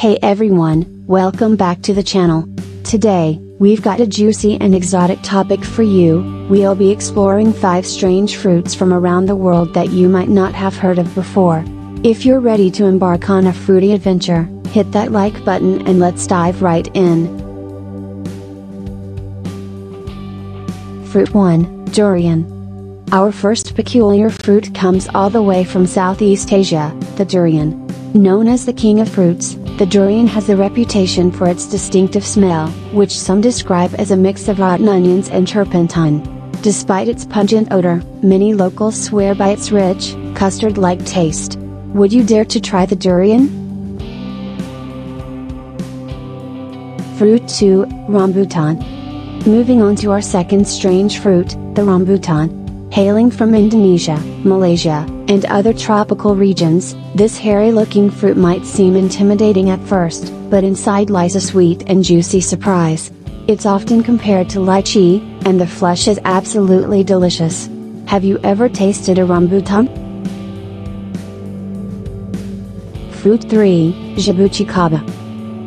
Hey everyone, welcome back to the channel. Today, we've got a juicy and exotic topic for you, we'll be exploring 5 strange fruits from around the world that you might not have heard of before. If you're ready to embark on a fruity adventure, hit that like button and let's dive right in. Fruit 1, Durian. Our first peculiar fruit comes all the way from Southeast Asia, the durian. Known as the king of fruits, the durian has a reputation for its distinctive smell, which some describe as a mix of rotten onions and turpentine. Despite its pungent odor, many locals swear by its rich, custard-like taste. Would you dare to try the durian? Fruit 2, Rambutan. Moving on to our second strange fruit, the rambutan. Hailing from Indonesia, Malaysia, and other tropical regions, this hairy looking fruit might seem intimidating at first, but inside lies a sweet and juicy surprise. It's often compared to lychee, and the flesh is absolutely delicious. Have you ever tasted a rambutan? Fruit 3, Jabuticaba.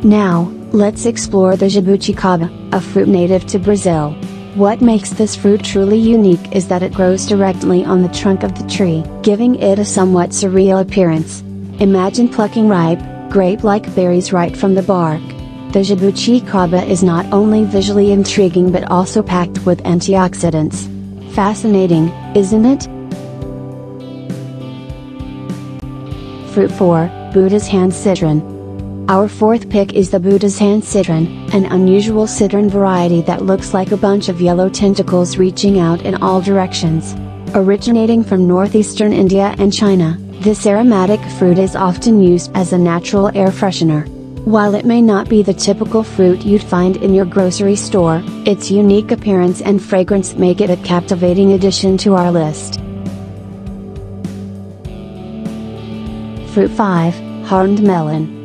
Now, let's explore the jabuticaba, a fruit native to Brazil. What makes this fruit truly unique is that it grows directly on the trunk of the tree, giving it a somewhat surreal appearance. Imagine plucking ripe, grape-like berries right from the bark. The jabuticaba is not only visually intriguing but also packed with antioxidants. Fascinating, isn't it? Fruit 4, Buddha's hand citron. Our fourth pick is the Buddha's hand citron, an unusual citron variety that looks like a bunch of yellow tentacles reaching out in all directions. Originating from northeastern India and China, this aromatic fruit is often used as a natural air freshener. While it may not be the typical fruit you'd find in your grocery store, its unique appearance and fragrance make it a captivating addition to our list. Fruit 5, Horned Melon.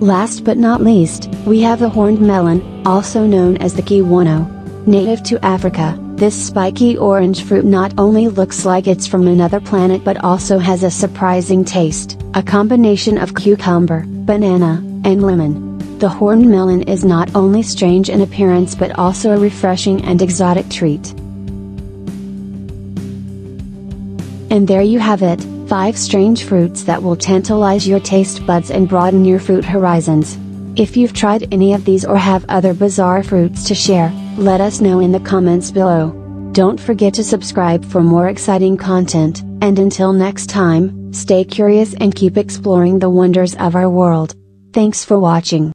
Last but not least, we have the horned melon, also known as the kiwano. Native to Africa, this spiky orange fruit not only looks like it's from another planet but also has a surprising taste, a combination of cucumber, banana, and lemon. The horned melon is not only strange in appearance but also a refreshing and exotic treat. And there you have it, 5 strange fruits that will tantalize your taste buds and broaden your fruit horizons. If you've tried any of these or have other bizarre fruits to share, let us know in the comments below. Don't forget to subscribe for more exciting content, and until next time, stay curious and keep exploring the wonders of our world. Thanks for watching.